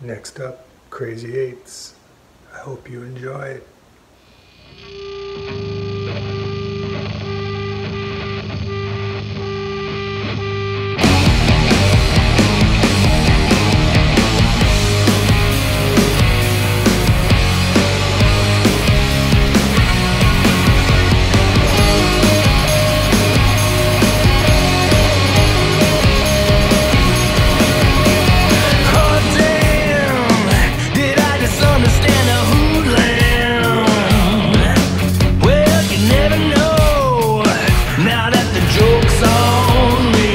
Next up, Crazy Eights. I hope you enjoy it. the joke's on me.